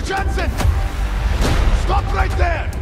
Jensen! Stop right there!